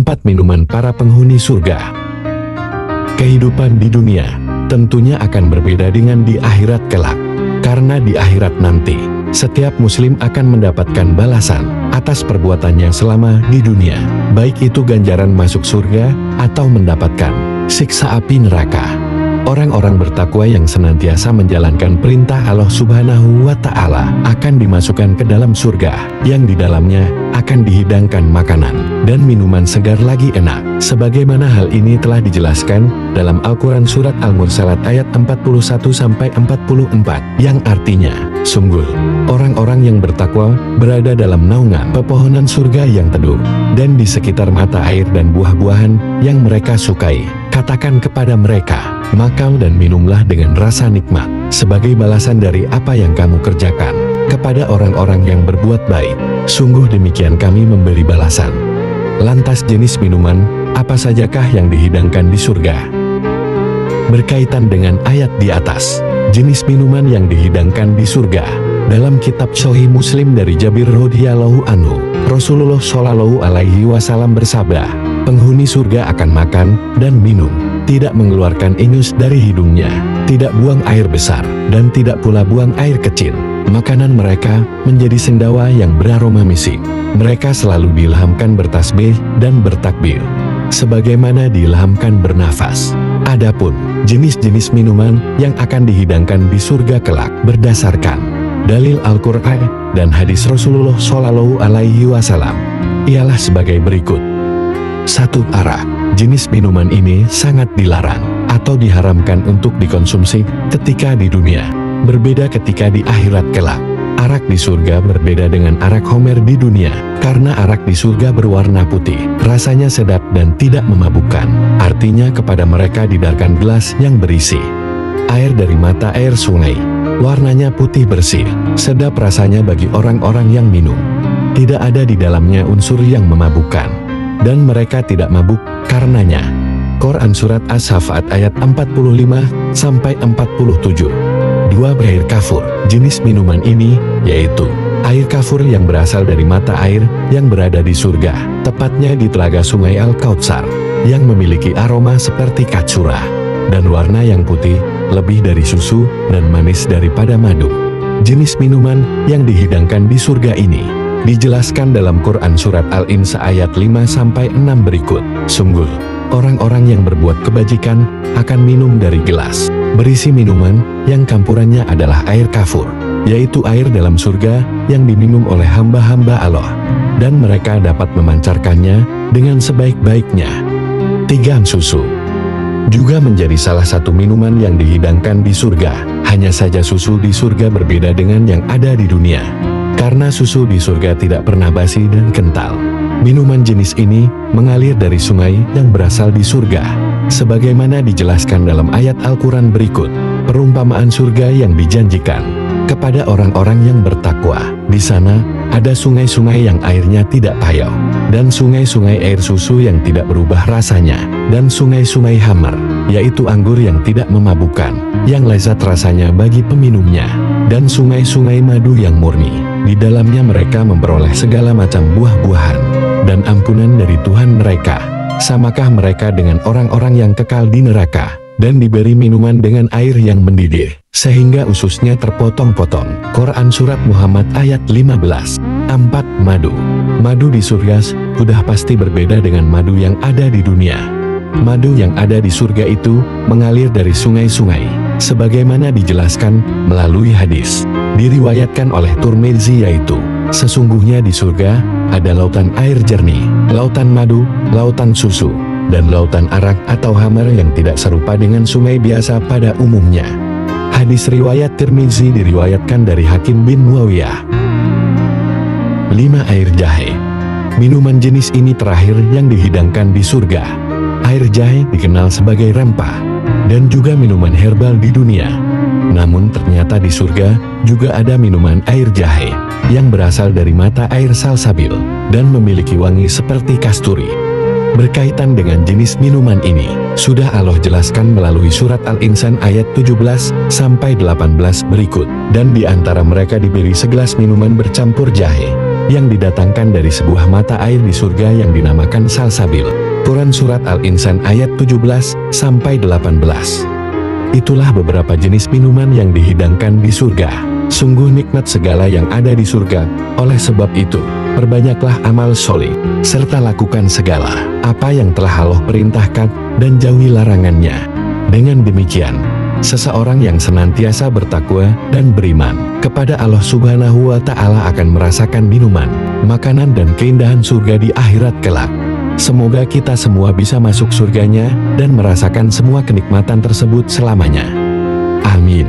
Empat minuman para penghuni surga. Kehidupan di dunia tentunya akan berbeda dengan di akhirat kelak. Karena di akhirat nanti, setiap muslim akan mendapatkan balasan atas perbuatannya selama di dunia, baik itu ganjaran masuk surga atau mendapatkan siksa api neraka. Orang-orang bertakwa yang senantiasa menjalankan perintah Allah Subhanahu wa Ta'ala akan dimasukkan ke dalam surga, yang di dalamnya akan dihidangkan makanan dan minuman segar lagi enak. Sebagaimana hal ini telah dijelaskan dalam Al-Quran Surat Al-Mursalat ayat 41-44, yang artinya, Sungguh, orang-orang yang bertakwa berada dalam naungan pepohonan surga yang teduh, dan di sekitar mata air dan buah-buahan yang mereka sukai. Katakan kepada mereka, makan dan minumlah dengan rasa nikmat, sebagai balasan dari apa yang kamu kerjakan, kepada orang-orang yang berbuat baik. Sungguh demikian kami memberi balasan. Lantas jenis minuman, apa sajakah yang dihidangkan di surga? Berkaitan dengan ayat di atas, jenis minuman yang dihidangkan di surga, dalam kitab Sahih Muslim dari Jabir radhiyallahu anhu, Rasulullah shallallahu alaihi wasallam bersabda, penghuni surga akan makan dan minum tidak mengeluarkan ingus dari hidungnya, tidak buang air besar, dan tidak pula buang air kecil. Makanan mereka menjadi sendawa yang beraroma misik. Mereka selalu diilhamkan bertasbih dan bertakbir, sebagaimana diilhamkan bernafas. Adapun jenis-jenis minuman yang akan dihidangkan di surga kelak berdasarkan dalil Al-Quran dan hadis Rasulullah Shallallahu Alaihi Wasallam ialah sebagai berikut. Satu arah Jenis minuman ini sangat dilarang atau diharamkan untuk dikonsumsi ketika di dunia. Berbeda ketika di akhirat kelak. Arak di surga berbeda dengan arak homer di dunia, karena arak di surga berwarna putih, rasanya sedap dan tidak memabukkan. Artinya kepada mereka didarkan gelas yang berisi air dari mata air sungai. Warnanya putih bersih, sedap rasanya bagi orang-orang yang minum. Tidak ada di dalamnya unsur yang memabukkan, dan mereka tidak mabuk karenanya. Quran Surat As-Safat ayat 45-47 Dua air kafur, jenis minuman ini, yaitu air kafur yang berasal dari mata air yang berada di surga, tepatnya di telaga sungai Al-Kautsar, yang memiliki aroma seperti katsura, dan warna yang putih, lebih dari susu, dan manis daripada madu. Jenis minuman yang dihidangkan di surga ini Dijelaskan dalam Quran Surat Al-Insa ayat 5-6 berikut. Sungguh, orang-orang yang berbuat kebajikan akan minum dari gelas. Berisi minuman yang campurannya adalah air kafur, yaitu air dalam surga yang diminum oleh hamba-hamba Allah. Dan mereka dapat memancarkannya dengan sebaik-baiknya. Tiga susu juga menjadi salah satu minuman yang dihidangkan di surga. Hanya saja susu di surga berbeda dengan yang ada di dunia. Karena susu di surga tidak pernah basi dan kental. Minuman jenis ini mengalir dari sungai yang berasal di surga. Sebagaimana dijelaskan dalam ayat Al-Quran berikut, perumpamaan surga yang dijanjikan kepada orang-orang yang bertakwa. Di sana, ada sungai-sungai yang airnya tidak payau, dan sungai-sungai air susu yang tidak berubah rasanya, dan sungai-sungai hamar, yaitu anggur yang tidak memabukkan, yang lezat rasanya bagi peminumnya, dan sungai-sungai madu yang murni. Di dalamnya mereka memperoleh segala macam buah-buahan dan ampunan dari Tuhan mereka. Samakah mereka dengan orang-orang yang kekal di neraka dan diberi minuman dengan air yang mendidih, sehingga ususnya terpotong-potong. Quran Surat Muhammad ayat 15 4. Madu Madu di surga sudah pasti berbeda dengan madu yang ada di dunia. Madu yang ada di surga itu mengalir dari sungai-sungai sebagaimana dijelaskan melalui hadis. Diriwayatkan oleh Turmizi yaitu, sesungguhnya di surga ada lautan air jernih, lautan madu, lautan susu, dan lautan arak atau hamar yang tidak serupa dengan sungai biasa pada umumnya. Hadis riwayat Tirmizi diriwayatkan dari Hakim bin Muawiyah. 5. Air jahe Minuman jenis ini terakhir yang dihidangkan di surga. Air jahe dikenal sebagai rempah, dan juga minuman herbal di dunia. Namun ternyata di surga juga ada minuman air jahe yang berasal dari mata air salsabil dan memiliki wangi seperti kasturi. Berkaitan dengan jenis minuman ini, sudah Allah jelaskan melalui surat Al-Insan ayat 17-18 berikut. Dan di antara mereka diberi segelas minuman bercampur jahe, yang didatangkan dari sebuah mata air di surga yang dinamakan salsabil. Quran Surat Al-Insan ayat 17 sampai 18. Itulah beberapa jenis minuman yang dihidangkan di surga. Sungguh nikmat segala yang ada di surga. Oleh sebab itu, perbanyaklah amal soleh, serta lakukan segala apa yang telah Allah perintahkan dan jauhi larangannya. Dengan demikian, seseorang yang senantiasa bertakwa dan beriman kepada Allah Subhanahu wa Ta'ala akan merasakan minuman, makanan, dan keindahan surga di akhirat kelak. Semoga kita semua bisa masuk surganya dan merasakan semua kenikmatan tersebut selamanya. Amin.